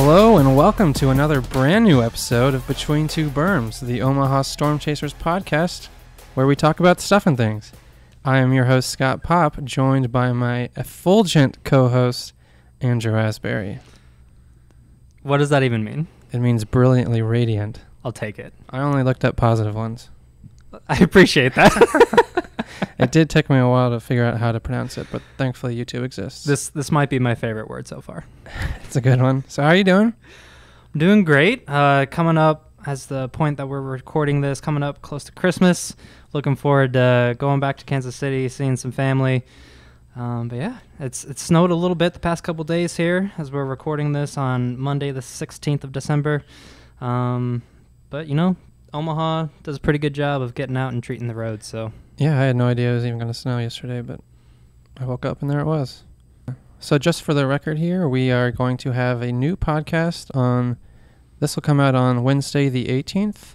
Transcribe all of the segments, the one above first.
Hello and welcome to another brand new episode of Between Two Berms, the Omaha Storm Chasers podcast, where we talk about stuff and things. I am your host Scott Pop, joined by my effulgent co-host Andrew Asbury. What does that even mean? It means brilliantly radiant. I'll take it. I only looked up positive ones. I appreciate that. It did take me a while to figure out how to pronounce it, but thankfully YouTube exists. this this might be my favorite word so far. it's a good one. So how are you doing? I'm doing great. Uh, coming up as the point that we're recording this, coming up close to Christmas. Looking forward to going back to Kansas City, seeing some family. Um, but yeah, it's it snowed a little bit the past couple days here as we're recording this on Monday, the 16th of December. Um, but you know, Omaha does a pretty good job of getting out and treating the roads. So Yeah, I had no idea it was even going to snow yesterday, but I woke up and there it was. So, just for the record here, we are going to have a new podcast on. This will come out on Wednesday, the 18th,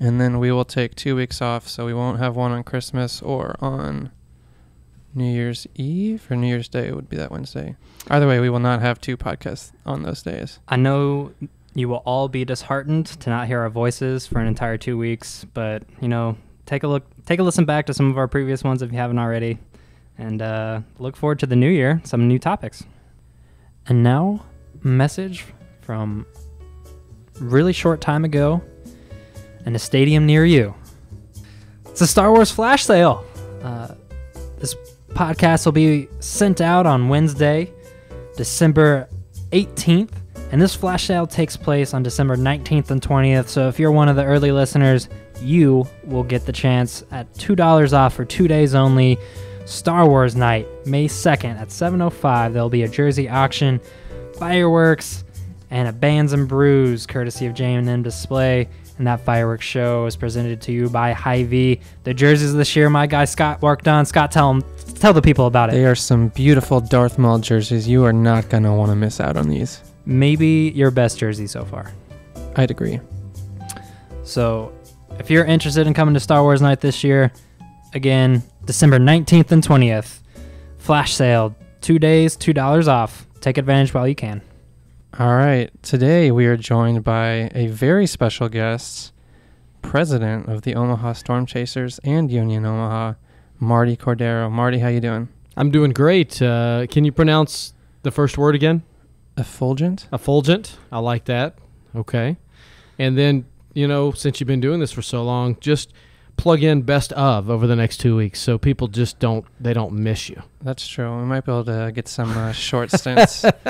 and then we will take two weeks off, so we won't have one on Christmas or on New Year's Eve or New Year's Day It would be that Wednesday. Either way, we will not have two podcasts on those days. I know you will all be disheartened to not hear our voices for an entire two weeks, but you know, take a look, take a listen back to some of our previous ones if you haven't already, and uh, look forward to the new year, some new topics. And now, message from really short time ago, in a stadium near you. It's a Star Wars flash sale. Uh, this podcast will be sent out on Wednesday, December 18th. And this flash sale takes place on December 19th and 20th. So if you're one of the early listeners, you will get the chance at $2 off for two days only. Star Wars night, May 2nd at 7.05. There'll be a jersey auction, fireworks, and a Bands and Brews courtesy of J&M Display. And that fireworks show is presented to you by Hy-Vee. The jerseys this year, my guy Scott worked on. Scott, tell him, tell the people about it. They are some beautiful Darth Maul jerseys. You are not going to want to miss out on these. Maybe your best jersey so far. I'd agree. So, if you're interested in coming to Star Wars Night this year, again, December 19th and 20th, flash sale, two days, $2 off. Take advantage while you can. All right. Today we are joined by a very special guest, president of the Omaha Storm Chasers and Union Omaha, Martie Cordaro. Martie, how you doing? I'm doing great. Uh, can you pronounce the first word again? Effulgent? Effulgent. I like that. Okay. And then, you know, since you've been doing this for so long, just plug in best of over the next two weeks so people just don't they don't miss you. That's true. We might be able to get some uh, short stints.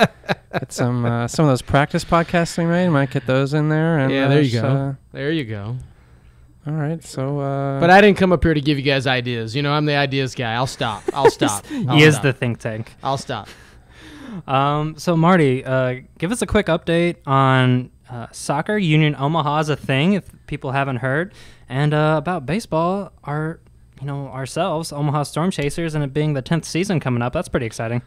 get some uh, some of those practice podcasts we made. Might get those in there. And Yeah, uh, there you go. uh, There you go. all right. So. Uh, But I didn't come up here to give you guys ideas. You know, I'm the ideas guy. I'll stop. I'll stop. I'll he is stop. the think tank. I'll stop. Um, so, Martie, uh, give us a quick update on uh, soccer. Union Omaha is a thing, if people haven't heard. And uh, about baseball, our, you know, ourselves, Omaha Storm Chasers, and it being the 10th season coming up. That's pretty exciting.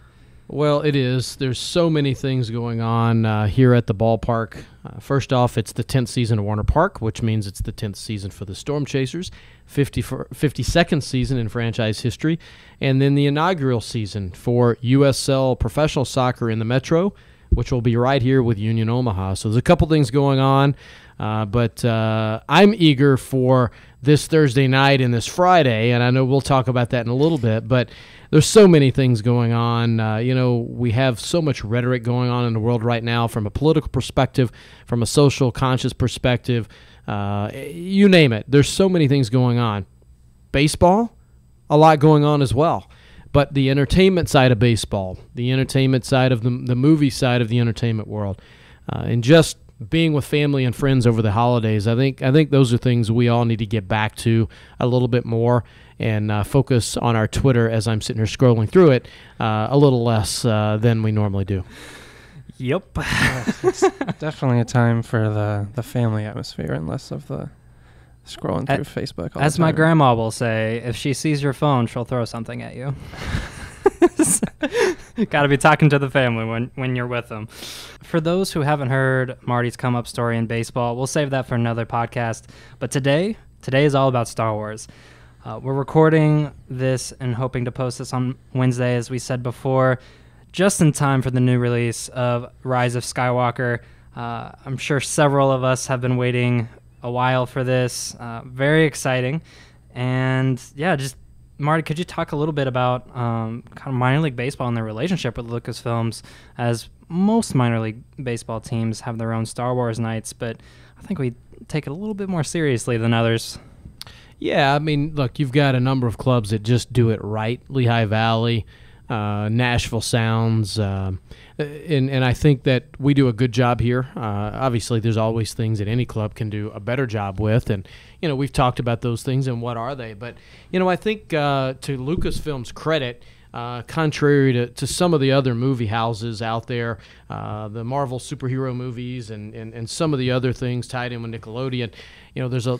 Well, it is. There's so many things going on uh, here at the ballpark. Uh, first off, it's the 10th season of Werner Park, which means it's the 10th season for the Storm Chasers, 50 for, 52nd season in franchise history, and then the inaugural season for USL professional soccer in the Metro, which will be right here with Union Omaha. So there's a couple things going on, uh, but uh, I'm eager for this Thursday night and this Friday, and I know we'll talk about that in a little bit, but there's so many things going on. Uh, you know, we have so much rhetoric going on in the world right now from a political perspective, from a social conscious perspective, uh, you name it. There's so many things going on. Baseball, a lot going on as well. But the entertainment side of baseball, the entertainment side of the, the movie side of the entertainment world, uh, and just being with family and friends over the holidays, I think I think those are things we all need to get back to a little bit more and uh, focus on our Twitter as I'm sitting here scrolling through it uh, a little less uh, than we normally do. Yep. it's definitely a time for the, the family atmosphere and less of the scrolling through Facebook. All As my grandma will say, if she sees your phone, she'll throw something at you. Got to be talking to the family when, when you're with them. For those who haven't heard Martie's come up story in baseball, we'll save that for another podcast. But today, today is all about Star Wars. Uh, we're recording this and hoping to post this on Wednesday, as we said before, just in time for the new release of Rise of Skywalker. Uh, I'm sure several of us have been waiting a while for this. Uh, very exciting. And yeah, just Martie, could you talk a little bit about um, kind of minor league baseball and their relationship with Lucasfilms? As most minor league baseball teams have their own Star Wars nights, but I think we take it a little bit more seriously than others. Yeah, I mean, look, you've got a number of clubs that just do it right. Lehigh Valley, uh, Nashville Sounds, uh, and and I think that we do a good job here. Uh, obviously, there's always things that any club can do a better job with, and you know we've talked about those things and what are they. But you know, I think uh, to Lucasfilm's credit. Uh, contrary to, to some of the other movie houses out there, uh, the Marvel superhero movies and, and, and some of the other things tied in with Nickelodeon, you know, there's a,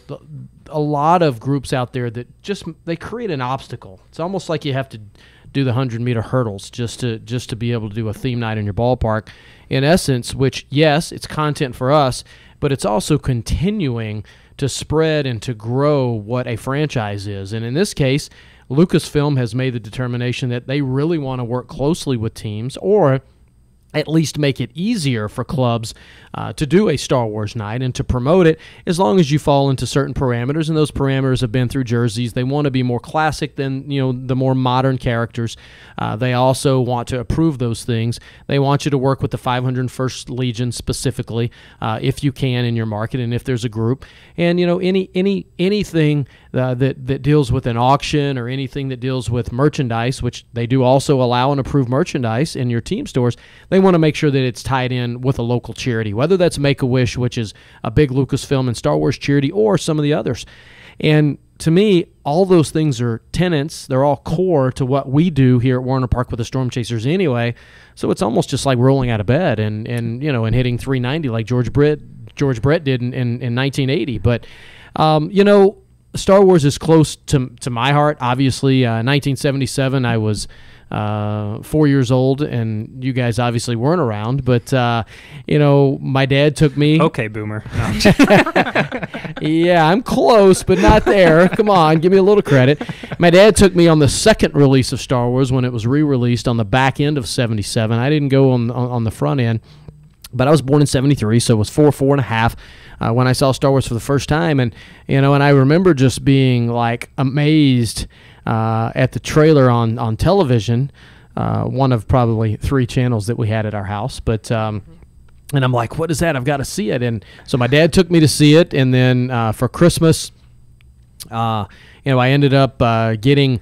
a lot of groups out there that just they create an obstacle. It's almost like you have to do the hundred meter hurdles just to just to be able to do a theme night in your ballpark. In essence, which yes, it's content for us, but it's also continuing to spread and to grow what a franchise is. And in this case, Lucasfilm has made the determination that they really want to work closely with teams or at least make it easier for clubs uh, to do a Star Wars night and to promote it as long as you fall into certain parameters. And those parameters have been through jerseys. They want to be more classic than you know the more modern characters. Uh, they also want to approve those things. They want you to work with the 501st Legion specifically uh, if you can in your market and if there's a group. And you know any any anything uh, that that deals with an auction or anything that deals with merchandise which they do also allow and approve merchandise in your team stores they want to make sure that it's tied in with a local charity, whether that's Make a Wish, which is a big Lucasfilm and Star Wars charity, or some of the others. And to me, all those things are tenants. They're all core to what we do here at Werner Park with the Storm Chasers anyway. So it's almost just like rolling out of bed and, and you know and hitting 390 like George Brett George Brett did in, in, in 1980. But um, you know, Star Wars is close to to my heart. Obviously, uh, 1977, I was uh, four years old, and you guys obviously weren't around. But uh, you know, my dad took me. Okay, boomer. No. yeah, I'm close, but not there. Come on, give me a little credit. My dad took me on the second release of Star Wars when it was re-released on the back end of '77. I didn't go on, on on the front end, but I was born in '73, so it was four, four and a half. Uh, when I saw Star Wars for the first time, and you know, and I remember just being like amazed uh, at the trailer on on television, uh, one of probably three channels that we had at our house. But um, and I'm like, what is that? I've got to see it. And so my dad took me to see it, and then uh, for Christmas, uh, you know, I ended up uh, getting.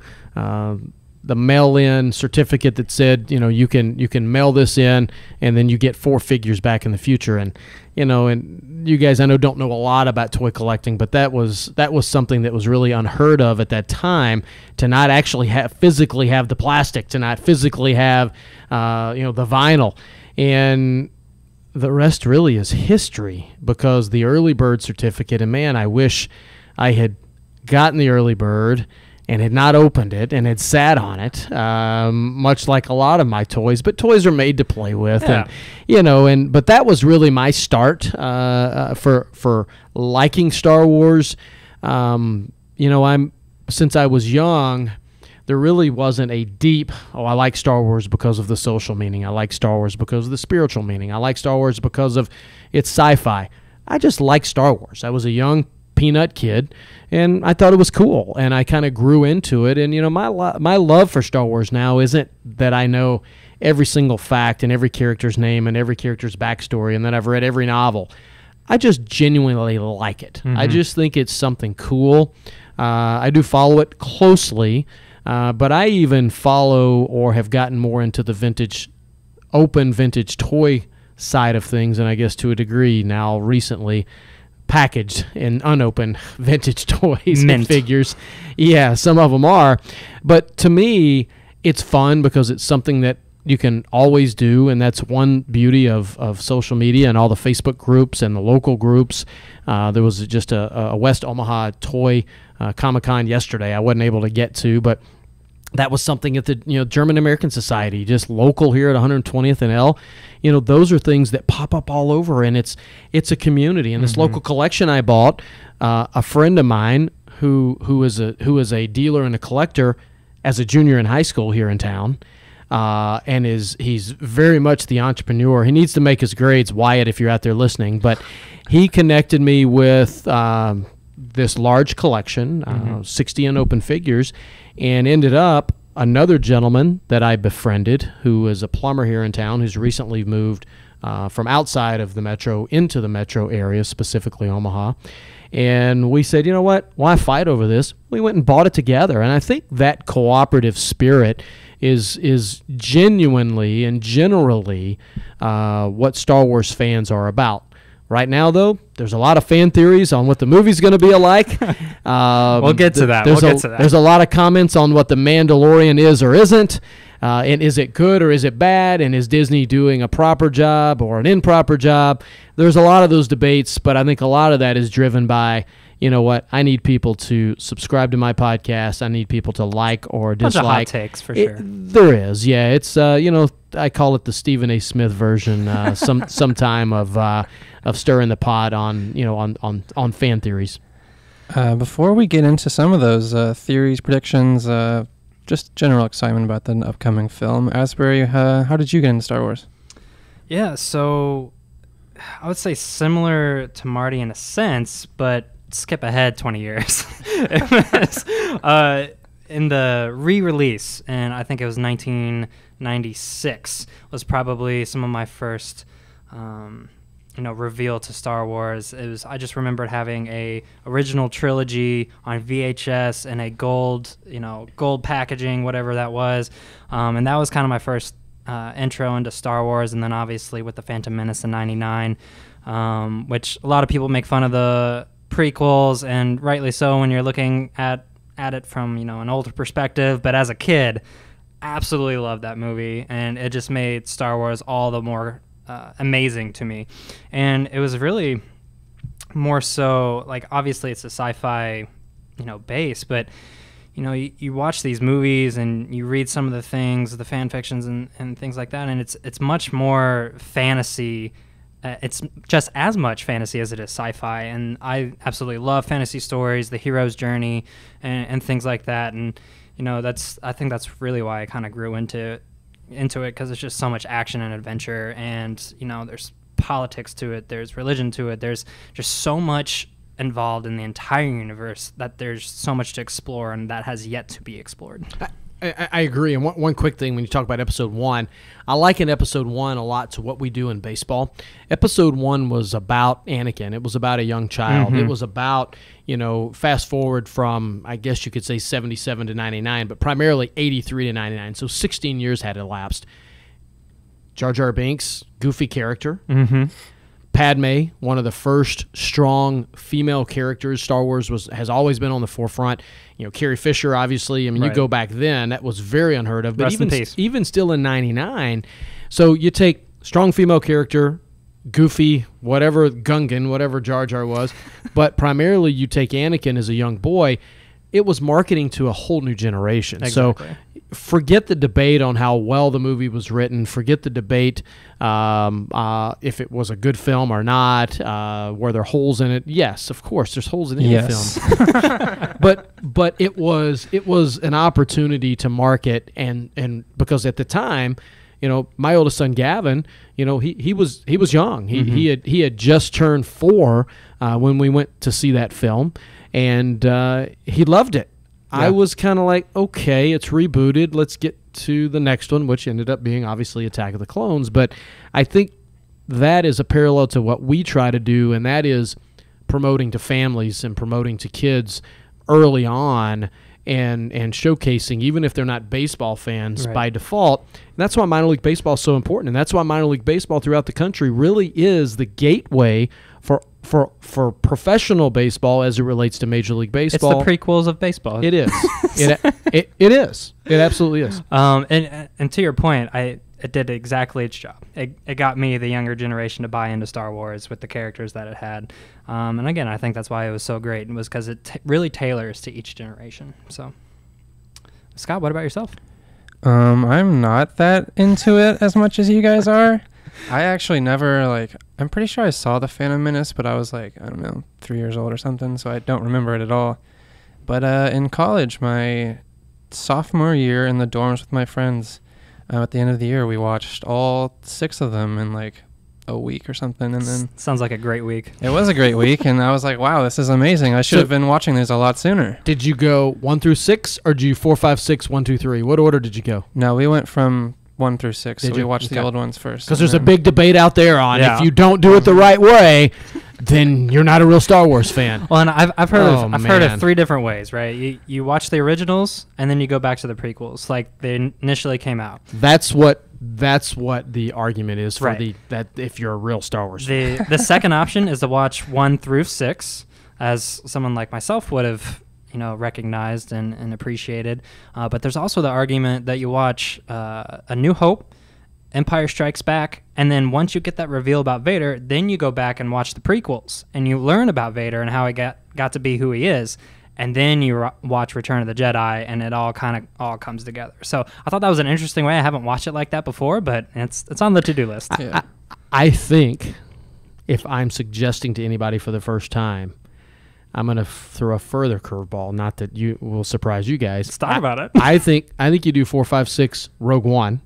The mail-in certificate that said, you know, you can you can mail this in, and then you get four figures back in the future. And you know, and you guys I know don't know a lot about toy collecting, but that was that was something that was really unheard of at that time to not actually have physically have the plastic, to not physically have, uh, you know, the vinyl, and the rest really is history because the early bird certificate. And man, I wish I had gotten the early bird and had not opened it and had sat on it, um, much like a lot of my toys. But toys are made to play with, Yeah. and you know, and but that was really my start uh, uh, for for liking Star Wars. Um, you know, I'm since I was young. There really wasn't a deep, oh, I like Star Wars because of the social meaning. I like Star Wars because of the spiritual meaning. I like Star Wars because of its sci fi. I just like Star Wars. I was a young peanut kid and I thought it was cool and I kind of grew into it and you know my lo- my love for Star Wars now isn't that I know every single fact and every character's name and every character's backstory and that I've read every novel. I just genuinely like it. I just think it's something cool. Uh, I do follow it closely uh, but I even follow or have gotten more into the vintage open vintage toy side of things and I guess to a degree now recently packaged in unopened vintage toys Mint. and figures. Yeah, some of them are. But to me, it's fun because it's something that you can always do and that's one beauty of, of social media and all the facebook groups and the local groups uh, there was just a, a west omaha toy uh, comic-con yesterday i wasn't able to get to but that was something at the you know German American Society, just local here at 120th and L. You know, those are things that pop up all over, and it's it's a community. And this local collection I bought, uh, a friend of mine who who is a who is a dealer and a collector, as a junior in high school here in town, uh, and is he's very much the entrepreneur. He needs to make his grades, Wyatt, if you're out there listening. But he connected me with um, this large collection, uh, 60 unopened figures, and ended up another gentleman that I befriended who is a plumber here in town who's recently moved uh, from outside of the metro into the metro area, specifically Omaha. And we said, you know what? Why fight over this? We went and bought it together. And I think that cooperative spirit is is genuinely and generally uh, what Star Wars fans are about. Right now, though, there's a lot of fan theories on what the movie's going to be like. Um, We'll get to that. There's We'll a, get to that. There's a lot of comments on what the Mandalorian is or isn't. Uh, and is it good or is it bad? And is Disney doing a proper job or an improper job? There's a lot of those debates, but I think a lot of that is driven by, you know what? I need people to subscribe to my podcast. I need people to like or Bunch of hot dislike. takes for It- sure. there is, yeah. It's uh, you know, I call it the Stephen A. Smith version. Uh, some sometime of uh, of stirring the pot on you know on on on fan theories. Uh, before we get into some of those uh, theories, predictions, uh, just general excitement about the upcoming film, Asbury, uh, how did you get into Star Wars? Yeah, so I would say similar to Martie in a sense, but skip ahead 20 years. Was, uh, in the re-release, and I think it was 1996, was probably some of my first, um, you know, reveal to Star Wars. It was I just remembered having a original trilogy on VHS and a gold, you know, gold packaging, whatever that was, um, and that was kind of my first uh, intro into Star Wars, and then obviously with the Phantom Menace in '99, um, which a lot of people make fun of the prequels, and rightly so when you're looking at at it from you know an older perspective. But as a kid, absolutely loved that movie, and it just made Star Wars all the more uh, amazing to me. And it was really more so like obviously it's a sci-fi, you know, base, but you know, you, you watch these movies and you read some of the things, the fan fictions and, and things like that, and it's it's much more fantasy. Uh, it's just as much fantasy as it is sci-fi, and I absolutely love fantasy stories, the hero's journey, and, and things like that. And you know, that's I think that's really why I kind of grew into into it because it's just so much action and adventure, and you know, there's politics to it, there's religion to it, there's just so much involved in the entire universe that there's so much to explore and that has yet to be explored. I, I, agree. And one, one quick thing when you talk about episode one, I liken episode one a lot to what we do in baseball. Episode one was about Anakin. It was about a young child. It was about, you know, fast forward from, I guess you could say 77 to 99, but primarily 83 to 99. So 16 years had elapsed. Jar Jar Binks, goofy character. Mm-hmm. Padme, one of the first strong female characters. Star Wars was has always been on the forefront. You know, Carrie Fisher, obviously. I mean, you go back then, that was very unheard of. But Rest even even still in '99, so you take strong female character, goofy, whatever Gungan, whatever Jar Jar was, but primarily you take Anakin as a young boy. It was marketing to a whole new generation. So Exactly. Forget the debate on how well the movie was written. Forget the debate um, uh, if it was a good film or not. Uh, were there holes in it? Yes, of course. There's holes in any Yes. film. but but it was it was an opportunity to market and and because at the time. You know, my oldest son Gavin. You know, he, he was he was young. He, he had he had just turned four uh, when we went to see that film, and uh, he loved it. I was kind of like, okay, it's rebooted. Let's get to the next one, which ended up being obviously Attack of the Clones. But I think that is a parallel to what we try to do, and that is promoting to families and promoting to kids early on and and showcasing even if they're not baseball fans Right. by default and that's why minor league baseball is so important and that's why minor league baseball throughout the country really is the gateway for for for professional baseball as it relates to major league Baseball. It's the prequels of baseball. it is. it, it it is. It absolutely is. Um, and and to your point, I it did exactly its job. It, it got me, the younger generation, to buy into Star Wars with the characters that it had. Um, and again, I think that's why it was so great, and was because it t- really tailors to each generation. So, Scott, what about yourself? Um, I'm not that into it as much as you guys are. I actually never like. I'm pretty sure I saw the Phantom Menace, but I was like, I don't know, three years old or something, so I don't remember it at all. But uh, in college, my sophomore year in the dorms with my friends, uh, at the end of the year, we watched all six of them in like a week or something, and then Sounds like a great week. it was a great week. And I was like, wow, this is amazing. I should So- have been watching these a lot sooner. Did you go one through six, or did you four, five, six, one, two, three? What order did you go? No, we went from one through six, Did so we you? watched the old ones first. Because and there's a big debate out there on Yeah. if you don't do it the mm-hmm. right way, then you're not a real Star Wars fan. Well, and I've, I've heard Oh, of I've heard of three different ways, right? You you watch the originals and then you go back to the prequels, like they initially came out. That's what that's what the argument is for Right. the that if you're a real Star Wars fan. The the second option is to watch one through six, as someone like myself would have you know recognized and, and appreciated. Uh, but there's also the argument that you watch uh, A New Hope, Empire Strikes Back, and then once you get that reveal about Vader, then you go back and watch the prequels and you learn about Vader and how he got got to be who he is. And then you watch Return of the Jedi, and it all kind of all comes together. So I thought that was an interesting way. I haven't watched it like that before, but it's it's on the to do list. Yeah. I think if I'm suggesting to anybody for the first time, I'm gonna f- throw a further curveball. Not that you will surprise you guys. Let's talk I- about it. I think I think you do four, five, six, Rogue One,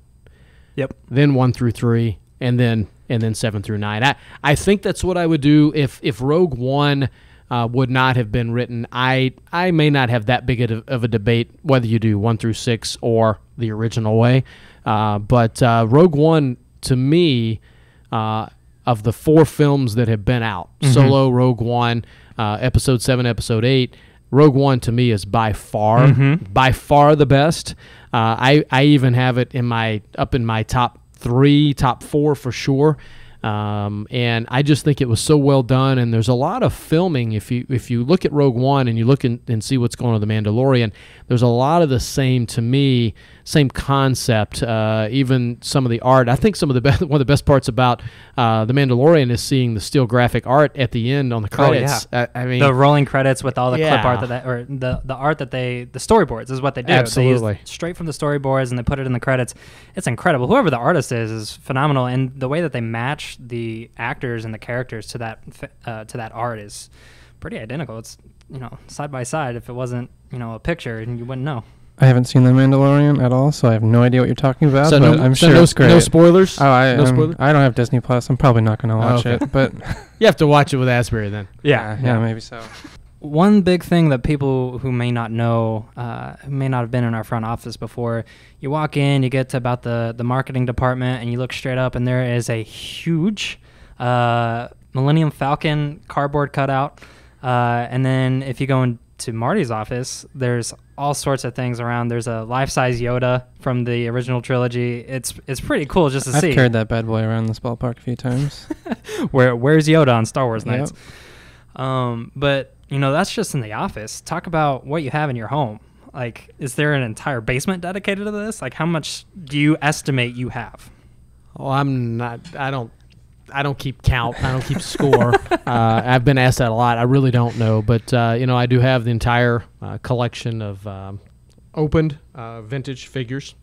Yep. then one through three, and then and then seven through nine. I I think that's what I would do if if Rogue One. Uh, would not have been written. I I may not have that big of, of a debate whether you do one through six or the original way, uh, but uh, Rogue One to me, uh, of the four films that have been out, Solo, Rogue One, uh, Episode Seven, Episode Eight, Rogue One to me is by far by far the best. Uh, I I even have it in my up in my top three, top four for sure. Um, and I just think it was so well done. And there's a lot of filming. If you if you look at Rogue One and you look in, and see what's going on with the Mandalorian, there's a lot of the same to me, same concept. Uh, even some of the art. I think some of the best one of the best parts about uh, the Mandalorian is seeing the still graphic art at the end on the Oh, yeah. credits. I, I mean, the rolling credits with all the clip art that they, or the the art that they the storyboards is what they do. Absolutely. they use straight from the storyboards and they put it in the credits. It's incredible. Whoever the artist is is phenomenal, and the way that they match the actors and the characters to that uh, to that art is pretty identical. It's you know side by side. If it wasn't you know a picture, and you wouldn't know. I haven't seen The Mandalorian at all, so I have no idea what you're talking about. so but no, I'm so sure no, it's great. no spoilers. Oh, I no um, spoiler? I don't have Disney Plus. I'm probably not going to watch okay. it, but You have to watch it with Asbury then. yeah, yeah, maybe so. One big thing that people who may not know, uh, who may not have been in our front office before, you walk in, you get to about the, the marketing department, and you look straight up, and there is a huge uh, Millennium Falcon cardboard cutout. Uh, and then if you go into Martie's office, there's all sorts of things around. There's a life size Yoda from the original trilogy. It's it's pretty cool just to see. I've see. carried that bad boy around this ballpark a few times. Where where's Yoda on Star Wars Yep. nights? Um, but you know that's just in the office. Talk about what you have in your home. Like, is there an entire basement dedicated to this? Like, how much do you estimate you have? Well, I'm not. I don't. I don't keep count. I don't keep score. uh, I've been asked that a lot. I really don't know, but uh, you know, I do have the entire uh, collection of um, opened uh, vintage figures.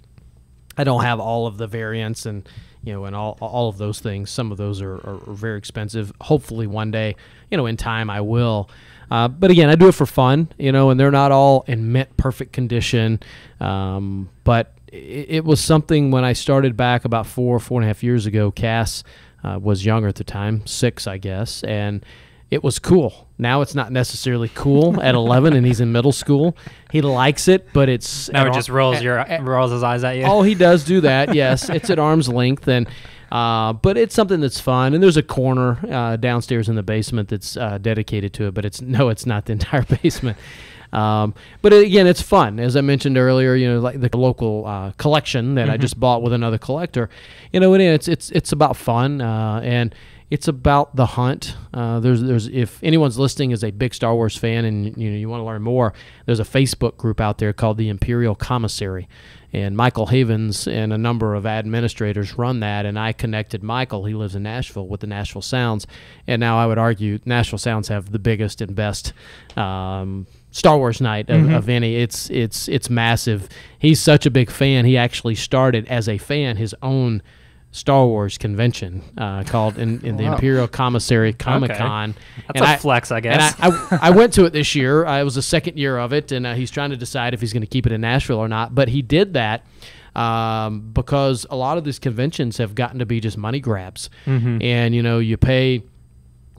I don't have all of the variants and you know and all all of those things. Some of those are, are, are very expensive. Hopefully, one day, you know, in time, I will. Uh, but again, I do it for fun, you know, and they're not all in mint perfect condition. Um, but it, it was something when I started back about four, four and a half years ago. Cass uh, was younger at the time, six, I guess, and it was cool. Now it's not necessarily cool at 11, and he's in middle school. He likes it, but it's Now it ar- just rolls your at- rolls his eyes at you. Oh, he does do that. Yes, it's at arm's length, and uh, but it's something that's fun. And there's a corner uh, downstairs in the basement that's uh, dedicated to it. But it's no, it's not the entire basement. Um, but again, it's fun. As I mentioned earlier, you know, like the local uh, collection that I just bought with another collector. You know, it's it's it's about fun uh, and it's about the hunt. Uh, there's there's if anyone's listening is a big Star Wars fan and you know you want to learn more, there's a Facebook group out there called the Imperial Commissary, and Michael Havens and a number of administrators run that. And I connected Michael. He lives in Nashville with the Nashville Sounds, and now I would argue Nashville Sounds have the biggest and best. Um, Star Wars night of, of any. It's it's it's massive. He's such a big fan. He actually started as a fan his own Star Wars convention uh, called in, in the Wow. Imperial Commissary Comic Con. That's a flex, I And guess. I, I, I went to it this year. Uh, it was the second year of it, and uh, he's trying to decide if he's going to keep it in Nashville or not. But he did that um, because a lot of these conventions have gotten to be just money grabs, Mm-hmm. and you know you pay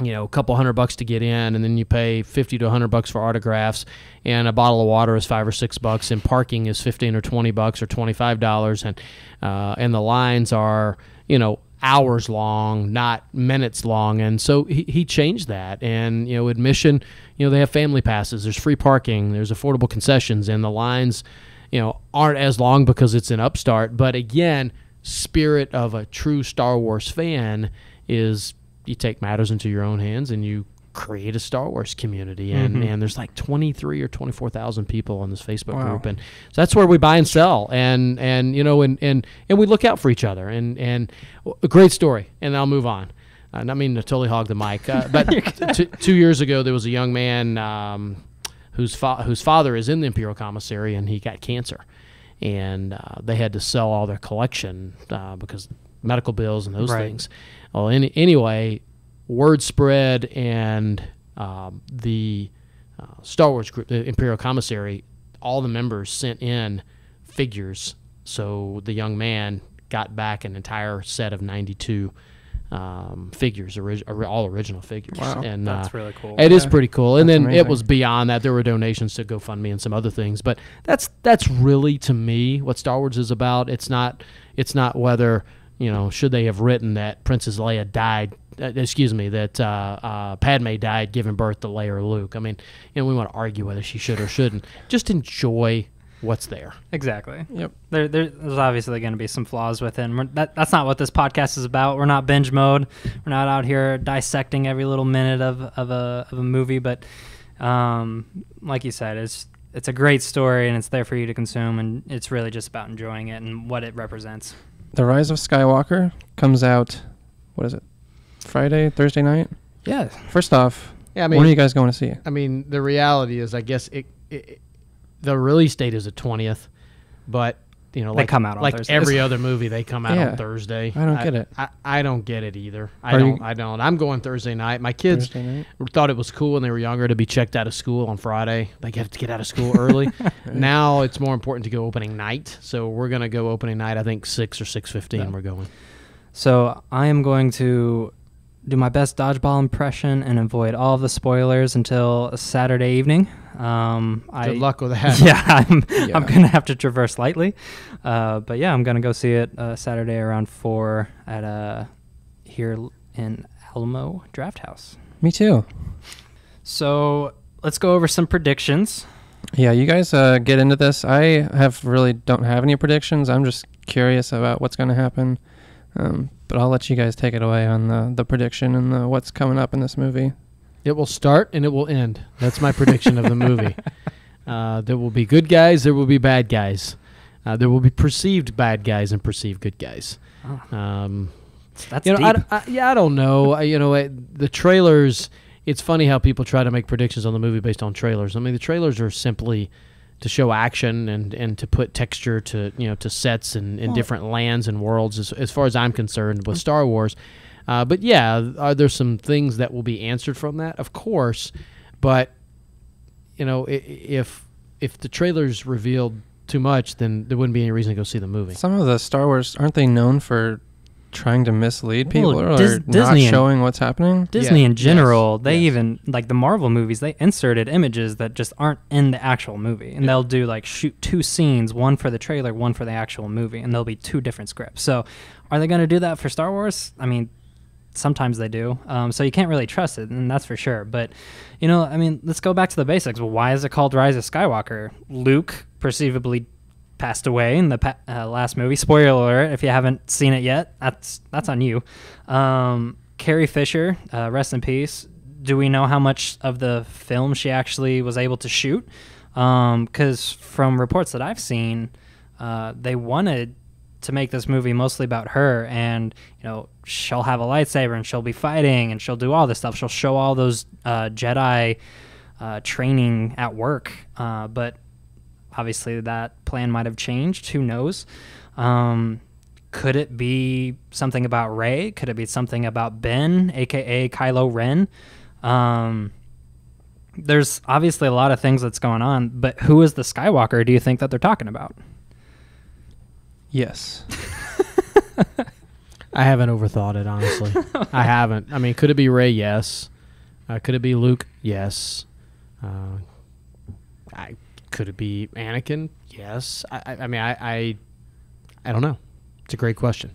you know a couple hundred bucks to get in and then you pay 50 to 100 bucks for autographs and a bottle of water is five or six bucks and parking is 15 or 20 bucks or 25 dollars and uh, and the lines are you know hours long not minutes long and so he, he changed that and you know admission you know they have family passes there's free parking there's affordable concessions and the lines you know aren't as long because it's an upstart but again spirit of a true star wars fan is you take matters into your own hands and you create a Star Wars community. And, Mhm. and there's like 23 or 24,000 people on this Facebook Wow. group. And so that's where we buy and sell. And and you know and and and we look out for each other. And and a great story. And I'll move on. Uh, not meaning to totally hog the mic. Uh, but t- two years ago there was a young man um, whose fa- whose father is in the Imperial Commissary and he got cancer. And uh, they had to sell all their collection uh, because medical bills and those Right. things. Well, any, anyway, word spread, and um, the uh, Star Wars group, the Imperial Commissary, all the members sent in figures. So the young man got back an entire set of 92 um, figures, orig- ori- all original figures. Wow. and uh, That's really cool. it is Yeah. pretty cool. And That's then it was beyond that. There were donations to GoFundMe and some other things. But that's that's really to me what Star Wars is about. It's not it's not whether you know should they have written that Princess Leia died. Uh, excuse me, that uh, uh, Padme died giving birth to Leia or Luke. I mean, you know, we want to argue whether she should or shouldn't. Just enjoy what's there. Exactly. Yep. There, there- there's obviously going to be some flaws within. we're, that, that's not what this podcast is about. We're not binge mode. We're not out here dissecting every little minute of, of a of a movie. But um, like you said, it's it's a great story and it's there for you to consume. And it's really just about enjoying it and what it represents. The Rise of Skywalker comes out. What is it? Friday, Thursday night. Yeah. First off, Yeah, I when are you guys going to see it? I mean, the reality is, I guess it, it, the release date is the twentieth, but you know, They like come out on like Thursdays. every other movie, they come out Yeah. on Thursday. I don't get it. I, I don't get it either. I Are don't. you- I don't. I'm going Thursday night. My kids night. thought it was cool when they were younger to be checked out of school on Friday. They have to get out of school early. Now it's more important to go opening night. So we're gonna go opening night. I think six or six fifteen. Yeah. We're going. So I am going to do my best dodgeball impression and avoid all of the spoilers until Saturday evening. Um, I, Good luck with that. yeah, I'm, Yeah. I'm gonna have to traverse lightly, uh, but yeah, I'm gonna go see it uh, Saturday around four at uh, here in Alamo Drafthouse. Me too. So let's go over some predictions. Yeah, you guys uh, get into this. I have really don't have any predictions. I'm just curious about what's going to happen. Um, but I'll let you guys take it away on the, the prediction and the, what's coming up in this movie. It will start and it will end. That's my prediction of the movie. Uh, there will be good guys. There will be bad guys. Uh, there will be perceived bad guys and perceived good guys. Oh, Um, that's you know, I deep. yeah, I don't know. I, you know, I, the trailers. It's funny how people try to make predictions on the movie based on trailers. I mean, the trailers are simply to show action and, and to put texture to you know to sets and, and Well- different lands and worlds. As, as far as I'm concerned, with Star Wars. Uh, but yeah, are there some things that will be answered from that? Of course, but you know, i- i- if if the trailers revealed too much, then there wouldn't be any reason to go see the movie. Some of the Star Wars aren't they known for trying to mislead Well, people or Dis- not Disney and- showing what's happening? Disney Yeah, in general, yes, they yes. even like the Marvel movies, they inserted images that just aren't in the actual movie. And Yeah. they'll do like shoot two scenes, one for the trailer, one for the actual movie, and there'll be two different scripts. So, are they going to do that for Star Wars? I mean, sometimes they do. Um, so you can't really trust it, and that's for sure. But, you know, I mean, let's go back to the basics. Well, why is it called Rise of Skywalker? Luke perceivably passed away in the pa- uh, last movie. Spoiler alert! If you haven't seen it yet, that's that's on you. Um, Carrie Fisher, uh, rest in peace. Do we know how much of the film she actually was able to shoot? Because from reports that I've seen, uh, they wanted to make this movie mostly about her, and you know she'll have a lightsaber and she'll be fighting and she'll do all this stuff. She'll show all those uh, Jedi uh, training at work, uh, but obviously that plan might have changed. Who knows? Um, could it be something about Rey? Could it be something about Ben, aka Kylo Ren? Um, there's obviously a lot of things that's going on, but who is the Skywalker? Do you think that they're talking about? Yes. I haven't overthought it, honestly. I haven't. I mean, could it be Rey? Yes. Uh, could it be Luke? Yes. Uh, I could it be Anakin? Yes. I, I, mean, I, I, I don't know. It's a great question.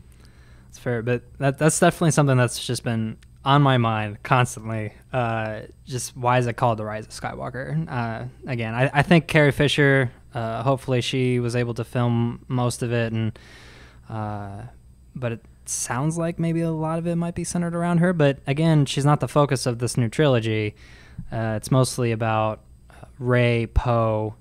It's fair, but that that's definitely something that's just been on my mind constantly. Uh, just why is it called the Rise of Skywalker? Uh, again, I, I think Carrie Fisher. Uh, hopefully, she was able to film most of it, and uh, but it sounds like maybe a lot of it might be centered around her. But again, she's not the focus of this new trilogy. Uh, it's mostly about Rey, Poe,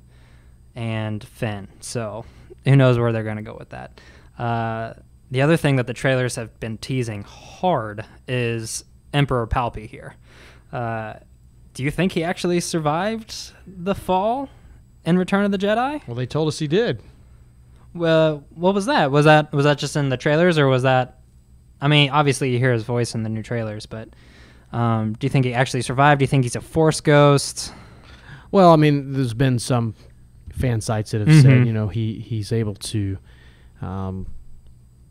and Finn. So who knows where they're going to go with that. Uh, the other thing that the trailers have been teasing hard is Emperor Palpy here. Uh, do you think he actually survived the fall in Return of the Jedi? Well, they told us he did. Well, what was that? Was that was that just in the trailers, or was that? I mean, obviously you hear his voice in the new trailers, but um, do you think he actually survived? Do you think he's a Force ghost? Well, I mean, there's been some fan sites that have Mhm. said, you know, he he's able to um,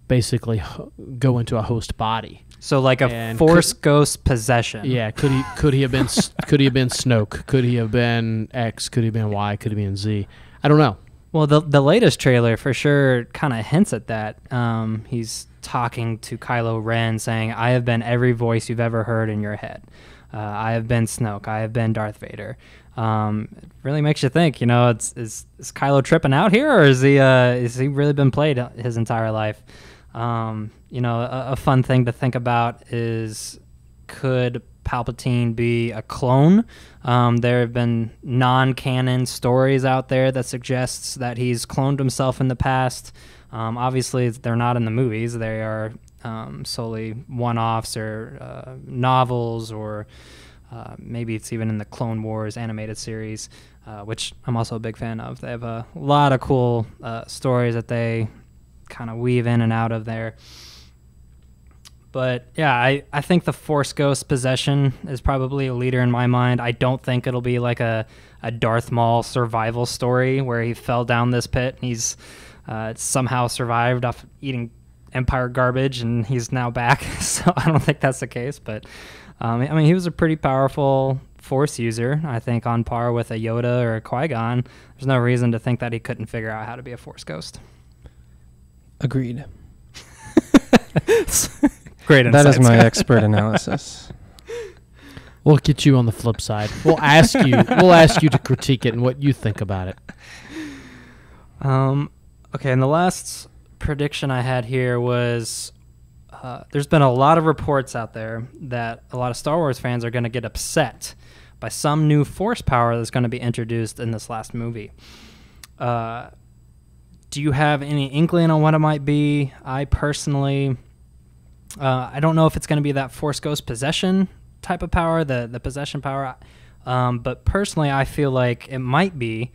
basically ho- go into a host body. So like a Force ghost possession. Yeah, could he could he have been could he have been Snoke? Could he have been X? Could he have been Y? Could he have been Z? I don't know. Well, the the latest trailer for sure kind of hints at that. Um, he's talking to Kylo Ren, saying, "I have been every voice you've ever heard in your head. Uh, I have been Snoke. I have been Darth Vader." Um, it really makes you think. You know, it's is is Kylo tripping out here, or is he uh, is he really been played his entire life? Um, you know, a, a fun thing to think about is could Palpatine be a clone? Um, there have been non-canon stories out there that suggests that he's cloned himself in the past. Um, obviously, they're not in the movies; they are um, solely one-offs or uh, novels, or uh, maybe it's even in the Clone Wars animated series, uh, which I'm also a big fan of. They have a lot of cool uh, stories that they kind of weave in and out of there. But yeah, I, I think the Force Ghost possession is probably a leader in my mind. I don't think it'll be like a, a Darth Maul survival story where he fell down this pit and he's uh, somehow survived off eating Empire garbage and he's now back. so I don't think that's the case. But um, I mean, he was a pretty powerful Force user. I think on par with a Yoda or a Qui Gon. There's no reason to think that he couldn't figure out how to be a Force Ghost. Agreed. Great That is my expert analysis. We'll get you on the flip side. We'll ask you. We'll ask you to critique it and what you think about it. Um, okay, and the last prediction I had here was uh, there's been a lot of reports out there that a lot of Star Wars fans are going to get upset by some new force power that's going to be introduced in this last movie. Uh, do you have any inkling on what it might be? I personally, uh, I don't know if it's going to be that Force Ghost possession type of power, the the possession power. Um, but personally, I feel like it might be.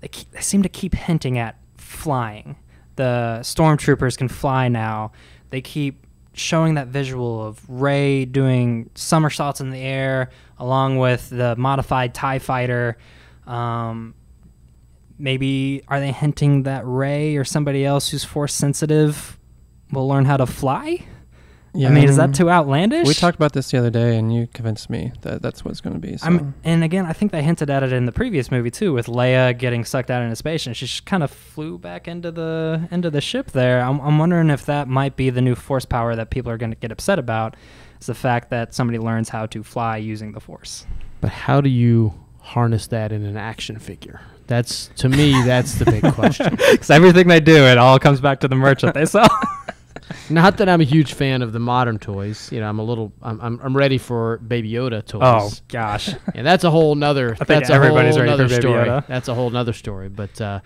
They, keep, they seem to keep hinting at flying. The stormtroopers can fly now. They keep showing that visual of Rey doing somersaults in the air, along with the modified Tie Fighter. Um, maybe are they hinting that Rey or somebody else who's force sensitive will learn how to fly? Yeah, I mean, is that um, too outlandish? We talked about this the other day, and you convinced me that that's what's going to be. So. I'm, and again, I think they hinted at it in the previous movie too, with Leia getting sucked out into space, and she just kind of flew back into the into the ship there. I'm, I'm wondering if that might be the new force power that people are going to get upset about. Is the fact that somebody learns how to fly using the force. But how do you harness that in an action figure? That's to me. That's the big question. Because everything they do, it all comes back to the merch that they sell. Not that I'm a huge fan of the modern toys. You know, I'm a little. I'm. I'm, I'm ready for Baby Yoda toys. oh gosh, and that's a whole nother. think that's a everybody's whole ready for nother Baby story. Yoda. That's a whole nother story. But uh,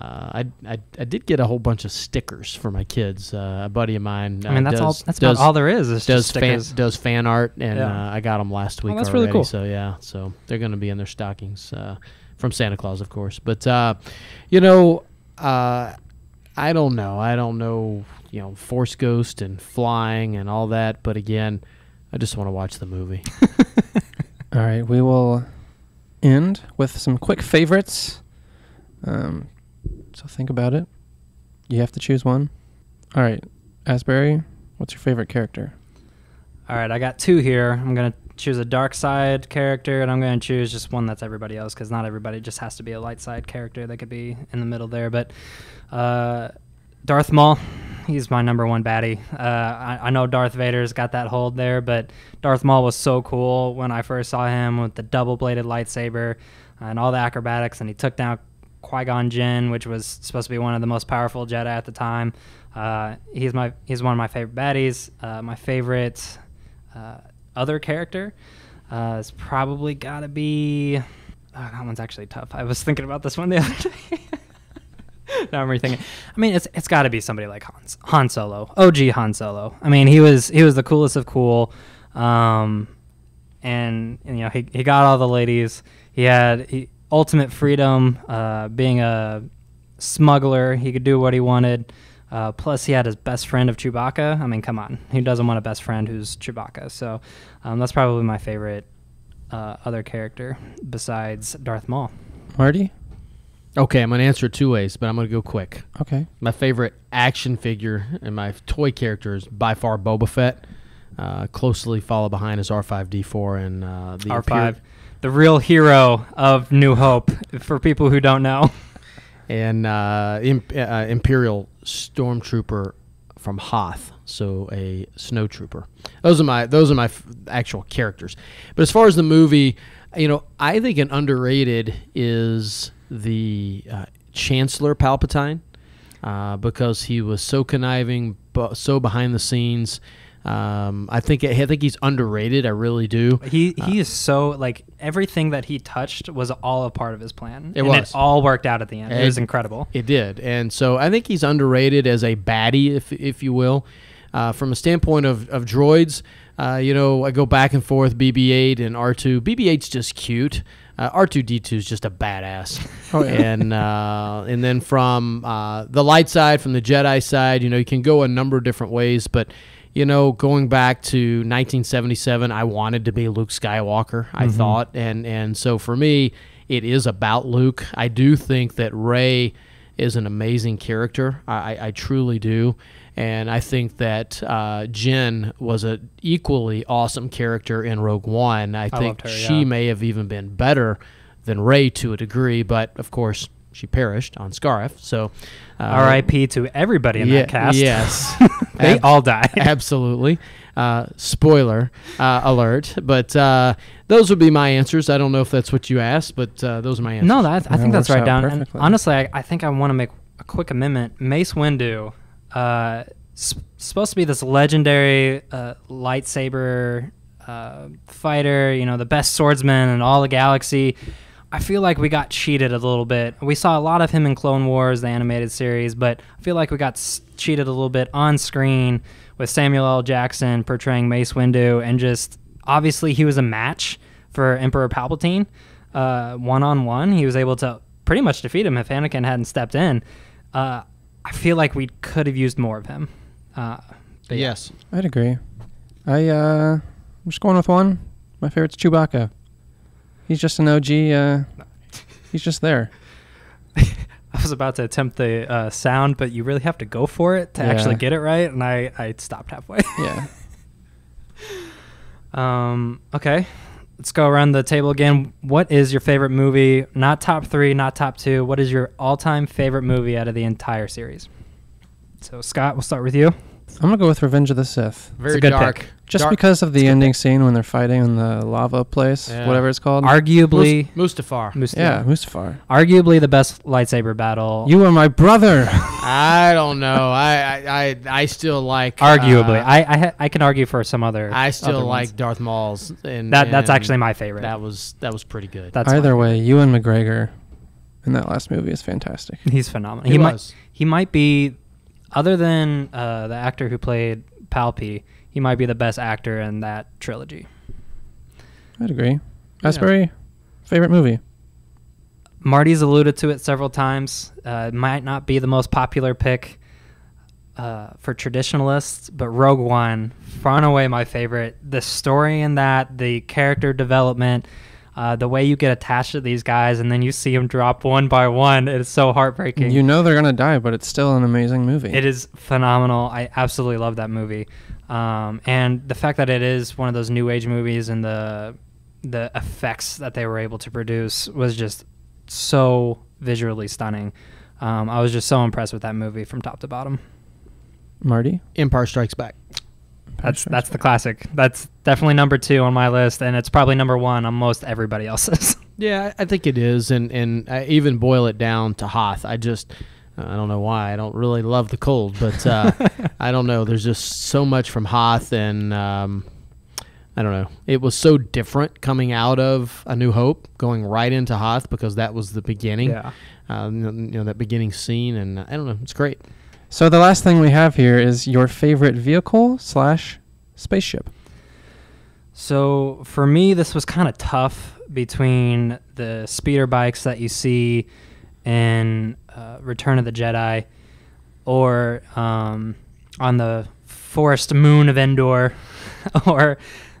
uh, I, I I did get a whole bunch of stickers for my kids. Uh, a buddy of mine. I mean uh, that's all. That's does, about all there is. Is does fan does fan art, and Yeah. uh, I got them last week. Oh, that's really cool. So yeah, so they're going to be in their stockings uh, from Santa Claus, of course. But uh, you know, uh, I don't know. I don't know. You know, Force Ghost and flying and all that. But again, I just want to watch the movie. All right, we will end with some quick favorites. Um, so think about it. You have to choose one. All right, Asbury, what's your favorite character? All right, I got two here. I'm gonna choose a dark side character, and I'm gonna choose just one that's everybody else, because not everybody just has to be a light side character. They could be in the middle there. But uh, Darth Maul, he's my number one baddie. Uh, I, I know Darth Vader's got that hold there, but Darth Maul was so cool when I first saw him with the double bladed lightsaber and all the acrobatics, and he took down Qui Gon Jinn, which was supposed to be one of the most powerful Jedi at the time. Uh, he's my he's one of my favorite baddies. Uh, my favorite uh, other character uh, is probably got to be. Oh, that one's actually tough. I was thinking about this one the other day. now I'm rethinking. I mean, it's it's got to be somebody like Han, Han Solo, OG Han Solo. I mean, he was he was the coolest of cool, um, and, and, you know he he got all the ladies. He had he, ultimate freedom, uh, being a smuggler. He could do what he wanted. Uh, plus, he had his best friend of Chewbacca. I mean, come on, who doesn't want a best friend who's Chewbacca? So um, that's probably my favorite uh, other character besides Darth Maul. Martie? Okay, I'm going to answer it two ways, but I'm going to go quick. Okay. My favorite action figure and my toy character is by far Boba Fett. Uh, closely followed behind is R5D4 and uh, the R5, Imper- the real hero of New Hope, for people who don't know. and uh, imp- uh, Imperial Stormtrooper from Hoth, so a snowtrooper. Those are my those are my f- actual characters. But as far as the movie, you know, I think an underrated is the uh, Chancellor Palpatine uh, because he was so conniving, so behind the scenes. Um, I think I think he's underrated. I really do. He he is so like everything that he touched was all a part of his plan. It and was. It all worked out at the end. It, It- was incredible. It did, and so I think he's underrated as a baddie, if if you will, uh, from a standpoint of of droids. Uh, you know, I go back and forth BB-8 and R2. BB-8's just cute. Uh, R2D2 is just a badass. Oh, yeah. and uh, and then from uh, the light side, from the Jedi side, you know, you can go a number of different ways, but. You know, going back to 1977, I wanted to be Luke Skywalker. I thought, and and so for me, it is about Luke. I do think that Rey is an amazing character. I, I, I truly do, and I think that uh, Jyn was an equally awesome character in Rogue One. I, think her, she yeah. may have even been better than Rey to a degree, but of course she perished on Scarif. So, uh, R.I.P. to everybody in yeah, that cast. Yes, they Ab- all died. absolutely. Uh, spoiler uh, alert. But uh, those would be my answers. I don't know if that's what you asked, but uh, those are my answers. No, that, I Yeah, think that's right down. And honestly, I, I think I want to make a quick amendment. Mace Windu, uh, supposed to be this legendary uh, lightsaber uh, fighter, you know, the best swordsman in all the galaxy. I feel like we got cheated a little bit. We saw a lot of him in Clone Wars, the animated series, but I feel like we got cheated a little bit on screen with Samuel L. Jackson portraying Mace Windu, and just obviously he was a match for Emperor Palpatine one on one. He was able to pretty much defeat him if Anakin hadn't stepped in. Uh, I feel like we could have used more of him. Uh, but yeah. Yes. I'd agree. I uh, I'm just going with one. My favorite's Chewbacca. He's just an OG. Uh, he's just there. I was about to attempt the uh, sound, but you really have to go for it to actually get it right, and I, I stopped halfway. Yeah. um, okay, let's go around the table again. What is your favorite movie? Not top three, not top two. What is your all-time favorite movie out of the entire series? So Scott, we'll start with you. I'm gonna go with Revenge of the Sith. Very a good dark. pick. Just Dark- because of the ending scene when they're fighting in the lava place, Yeah. whatever it's called. Arguably, Mus- Mustafar. Mus- yeah, Mustafar. arguably the best lightsaber battle. You are my brother. I don't know. I I, I, I still like. arguably, uh, I I, ha- I can argue for some other. I still other like ones. Darth Maul's. And, that. That's and actually my favorite. That was that was pretty good. that's Either my- way, Ewan McGregor in that last movie is fantastic. he's phenomenal. He He, might was. he might be, other than uh, the actor who played Palpy, he might be the best actor in that trilogy. I'd agree. Asbury, favorite movie? Martie's alluded to it several times. Uh, it might not be the most popular pick uh, for traditionalists, but Rogue One, far and away my favorite. The story in that, the character development, Uh, the way you get attached to these guys and then you see them drop one by one, it's so heartbreaking. You know they're gonna die, but it's still an amazing movie. It is phenomenal. I absolutely love that movie, um, and the fact that it is one of those new age movies and the the effects that they were able to produce was just so visually stunning. Um, I was just so impressed with that movie from top to bottom. Martie. Empire Strikes Back. That's that's the classic. That's definitely number two on my list, and it's probably number one on most everybody else's. Yeah, I think it is, and and I even boil it down to Hoth. I just I don't know why I don't really love the cold, but uh, I don't know. There's just so much from Hoth, and um, I don't know. It was so different coming out of A New Hope, going right into Hoth because that was the beginning. yeah. Uh, you know, you know that beginning scene, and uh, I don't know. It's great. So the last thing we have here is your favorite vehicle slash spaceship. So for me, this was kind of tough between the speeder bikes that you see in uh, Return of the Jedi, or um, on the forest moon of Endor, or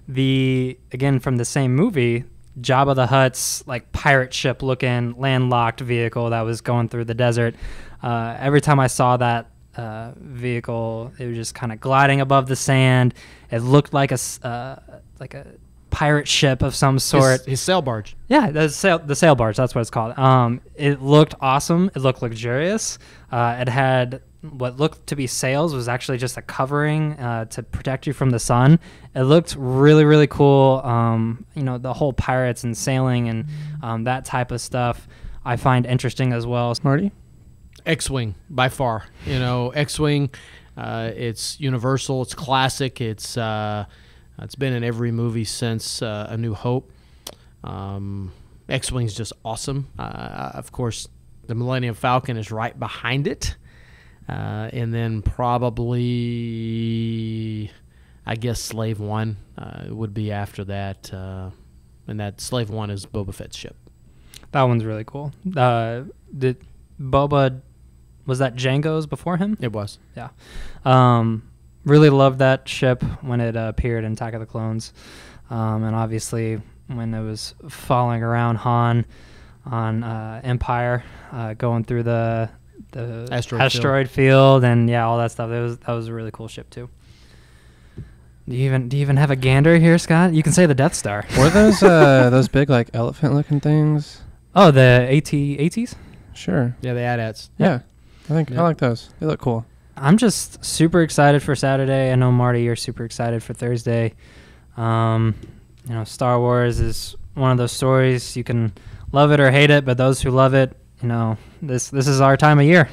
the again from the same movie, Jabba the Hutt's like pirate ship looking landlocked vehicle that was going through the desert. Uh, every time I saw that uh, vehicle, it was just kind of gliding above the sand. It looked like a s- uh, like a pirate ship of some sort. His, his sail barge. Yeah, the sail the sail barge. That's what it's called. Um, it looked awesome. It looked luxurious. Uh, it had what looked to be sails was actually just a covering uh, to protect you from the sun. It looked really really cool. Um, you know the whole pirates and sailing and um, that type of stuff. I find interesting as well. Martie. X-wing by far. You know, X-wing. Uh, it's universal. It's classic. It's uh, it's been in every movie since uh, A New Hope. Um, X-wing's just awesome. Uh, of course, the Millennium Falcon is right behind it, uh, and then probably, I guess, Slave One uh, would be after that. Uh, and that Slave One is Boba Fett's ship. That one's really cool. Uh, did Boba was that Jango's before him? It was. Um, really loved that ship when it uh, appeared in Attack of the Clones, um, and obviously when it was following around Han on uh, Empire, uh, going through the the Asteroid field. field. and yeah, all that stuff. That was that was a really cool ship too. Do you even do you even have a gander here, Scott? You can say the Death Star. Were those uh those big like elephant looking things? Oh, the AT ATs. Sure. Yeah, the AT-ATs. Yeah. I think Yeah. I like those. They look cool. I'm just super excited for Saturday. I know Martie, you're super excited for Thursday. Um, you know, Star Wars is one of those stories you can love it or hate it, but those who love it, you know, this this is our time of year.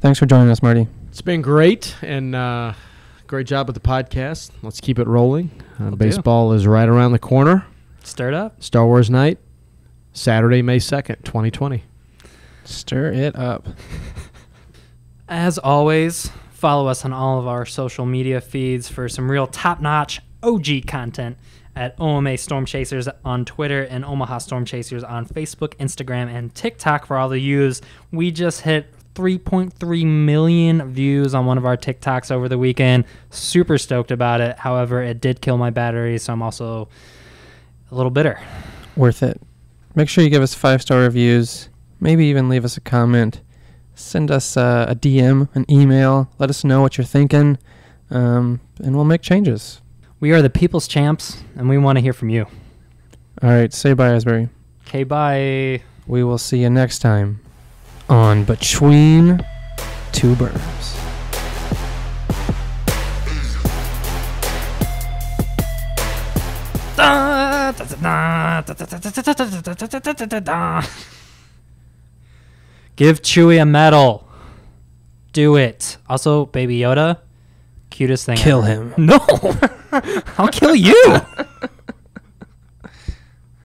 Thanks for joining us, Martie. It's been great and uh, great job with the podcast. Let's keep it rolling. Uh, Will do. baseball is right around the corner. Stir it up. Star Wars night, Saturday, May 2nd, 2020. Stir it up. As always, follow us on all of our social media feeds for some real top-notch OG content at OMA Storm Chasers on Twitter and Omaha Storm Chasers on Facebook, Instagram, and TikTok for all the views. We just hit 3.3 million views on one of our TikToks over the weekend. Super stoked about it. However, it did kill my battery, so I'm also a little bitter. Worth it. Make sure you give us five star reviews. Maybe even leave us a comment. Send us uh, a DM, an email. Let us know what you're thinking, um, and we'll make changes. We are the people's champs, and we want to hear from you. All right. Say bye, Asbury. Okay, bye. We will see you next time on Between Two Berms. Give Chewie a medal. Do it. Also, Baby Yoda, cutest thing. Kill ever. him. No, I'll kill you.